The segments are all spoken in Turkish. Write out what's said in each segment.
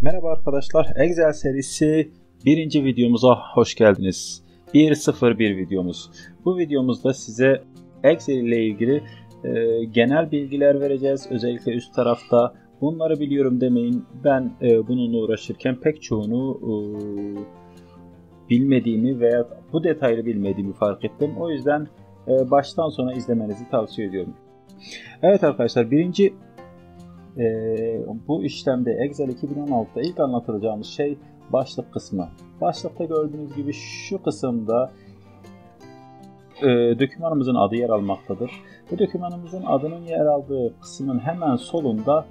Merhaba arkadaşlar, Excel serisi birinci videomuza hoş geldiniz. 1.01 videomuz. Bu videomuzda size Excel ile ilgili e, genel bilgiler vereceğiz. Özellikle üst tarafta bunları biliyorum demeyin. Ben e, bununla uğraşırken pek çoğunu e, bilmediğimi veya bu detaylı bilmediğimi fark ettim. O yüzden e, baştan sona izlemenizi tavsiye ediyorum. Evet arkadaşlar birinci e, bu işlemde Excel 2016'da ilk anlatılacağımız şey başlık kısmı. Başlıkta gördüğünüz gibi şu kısımda e, dokümanımızın adı yer almaktadır. Bu dokümanımızın adının yer aldığı kısmın hemen solunda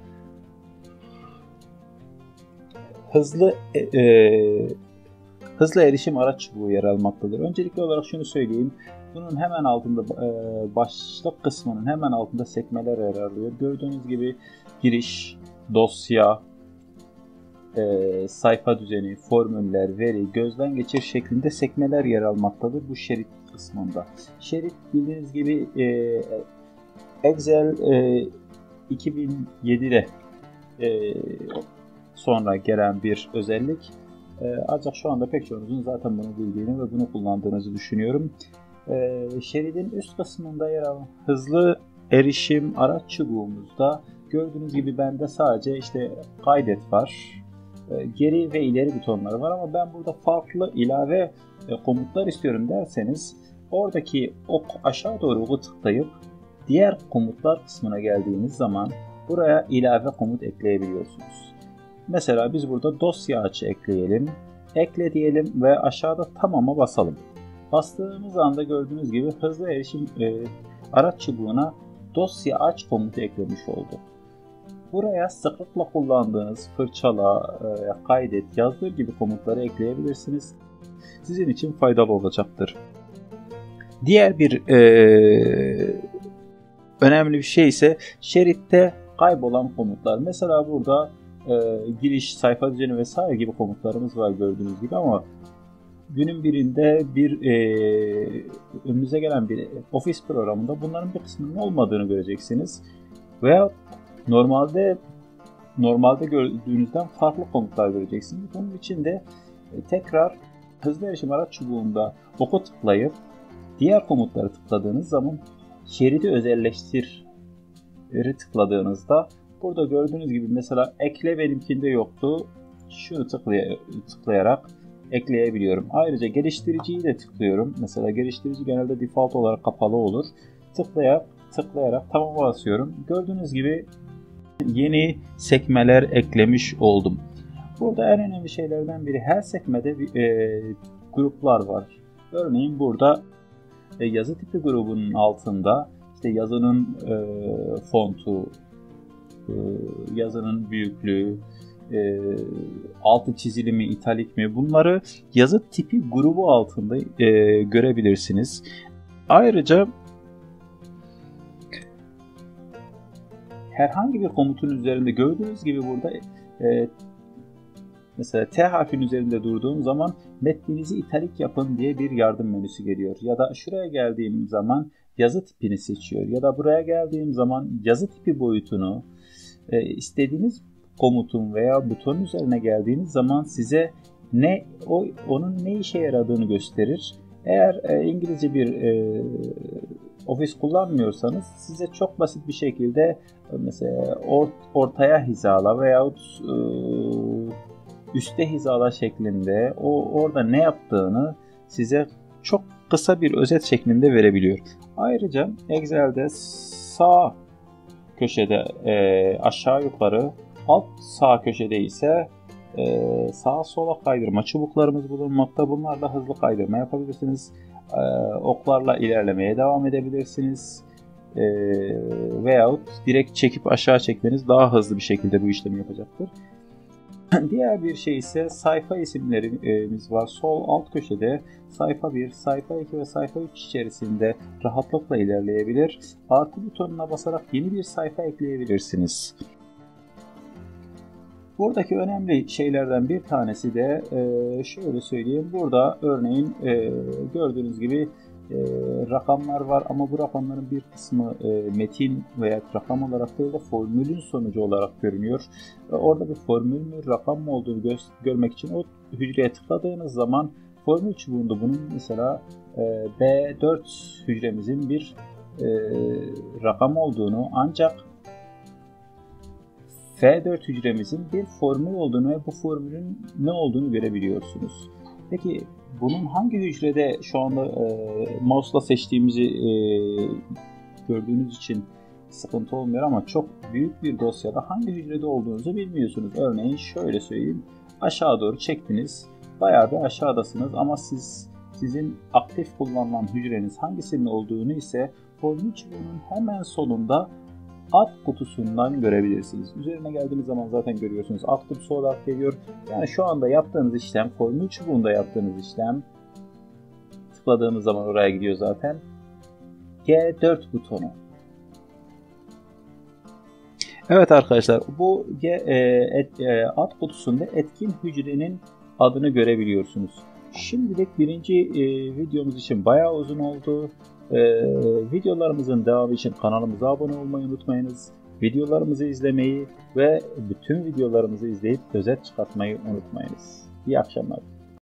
hızlı e, e, hızlı erişim araç çubuğu yer almaktadır. Öncelikli olarak şunu söyleyeyim. Bunun hemen altında e, başlık kısmının hemen altında sekmeler yer alıyor. Gördüğünüz gibi giriş, dosya, e, sayfa düzeni, formüller, veri, gözden geçir şeklinde sekmeler yer almaktadır bu şerit kısmında. Şerit bildiğiniz gibi e, Excel e, 2007'de e, sonra gelen bir özellik. E, ancak şu anda pek çoğunuzun zaten bunu bildiğini ve bunu kullandığınızı düşünüyorum. E, şeridin üst kısmında yer alan hızlı erişim araç çubuğumuzda gördüğünüz gibi bende sadece işte kaydet var. E, geri ve ileri butonları var ama ben burada farklı ilave e, komutlar istiyorum derseniz oradaki ok aşağı doğru tıklayıp diğer komutlar kısmına geldiğiniz zaman buraya ilave komut ekleyebiliyorsunuz. Mesela biz burada dosya açı ekleyelim. Ekle diyelim ve aşağıda tamama basalım. Bastığımız anda gördüğünüz gibi hızlı erişim e, araç çubuğuna dosya aç komutu eklemiş olduk. Buraya sıklıkla kullandığınız fırçala, e, kaydet, yazdır gibi komutları ekleyebilirsiniz. Sizin için faydalı olacaktır. Diğer bir e, önemli bir şey ise şeritte kaybolan komutlar. Mesela burada e, giriş, sayfa düzeni vesaire gibi komutlarımız var gördüğünüz gibi ama günün birinde bir e, önünüze gelen bir ofis programında bunların bir kısmının olmadığını göreceksiniz. Veya normalde normalde gördüğünüzden farklı komutlar göreceksiniz. Bunun için de e, tekrar hızlı erişim araç çubuğunda oku tıklayıp diğer komutları tıkladığınız zaman şeridi özelleştir tıkladığınızda burada gördüğünüz gibi mesela ekle benimkinde yoktu. Şunu tıklay tıklayarak ekleyebiliyorum. Ayrıca geliştiriciyi de tıklıyorum. Mesela geliştirici genelde default olarak kapalı olur. Tıklayarak tıklayarak tamam basıyorum. Gördüğünüz gibi yeni sekmeler eklemiş oldum. Burada en önemli şeylerden biri her sekmede bir, e, gruplar var. Örneğin burada e, yazı tipi grubunun altında işte yazının e, fontu, e, yazının büyüklüğü, e, altı çizili mi, italik mi bunları yazı tipi grubu altında e, görebilirsiniz. Ayrıca herhangi bir komutun üzerinde gördüğünüz gibi burada e, mesela T harfin üzerinde durduğum zaman metninizi italik yapın diye bir yardım menüsü geliyor. Ya da şuraya geldiğim zaman yazı tipini seçiyor. Ya da buraya geldiğim zaman yazı tipi boyutunu e, istediğiniz komutun veya butonun üzerine geldiğiniz zaman size ne o onun ne işe yaradığını gösterir. Eğer e, İngilizce bir e, ofis kullanmıyorsanız size çok basit bir şekilde e, mesela or, ortaya hizala veyahut e, üste hizala şeklinde o orada ne yaptığını size çok kısa bir özet şeklinde verebiliyor. Ayrıca Excel'de sağ köşede e, aşağı yukarı alt sağ köşede ise e, sağa sola kaydırma çubuklarımız bulunmakta. Bunlarla hızlı kaydırma yapabilirsiniz. E, oklarla ilerlemeye devam edebilirsiniz. E, veyahut direkt çekip aşağı çekmeniz daha hızlı bir şekilde bu işlemi yapacaktır. Diğer bir şey ise sayfa isimlerimiz var. Sol alt köşede sayfa 1, sayfa 2 ve sayfa 3 içerisinde rahatlıkla ilerleyebilir. Artı butonuna basarak yeni bir sayfa ekleyebilirsiniz. Buradaki önemli şeylerden bir tanesi de e, şöyle söyleyeyim. Burada örneğin e, gördüğünüz gibi e, rakamlar var ama bu rakamların bir kısmı metin veya rakam olarak değil de formülün sonucu olarak görünüyor. Orada bir formül mü rakam mı olduğunu gö- görmek için o hücreye tıkladığınız zaman formül çubuğunda bunun mesela e, B4 hücremizin bir rakam olduğunu ancak F4 hücremizin bir formül olduğunu ve bu formülün ne olduğunu görebiliyorsunuz. Peki bunun hangi hücrede şu anda e, mouse'la seçtiğimizi e, gördüğünüz için sıkıntı olmuyor ama çok büyük bir dosyada hangi hücrede olduğunuzu bilmiyorsunuz. Örneğin şöyle söyleyeyim. Aşağı doğru çektiniz. Bayağı bir aşağıdasınız ama siz sizin aktif kullanılan hücreniz hangisinin olduğunu ise formül çubuğunun hemen sonunda alt kutusundan görebilirsiniz. Üzerine geldiğiniz zaman zaten görüyorsunuz. Alt kutusu olarak geliyor. Yani şu anda yaptığınız işlem, formül çubuğunda yaptığınız işlem tıkladığınız zaman oraya gidiyor zaten. G4 butonu. Evet arkadaşlar bu e, et, e, alt kutusunda etkin hücrenin adını görebiliyorsunuz. Şimdilik birinci e, videomuz için bayağı uzun oldu. E, videolarımızın devamı için kanalımıza abone olmayı unutmayınız. Videolarımızı izlemeyi ve bütün videolarımızı izleyip özet çıkartmayı unutmayınız. İyi akşamlar.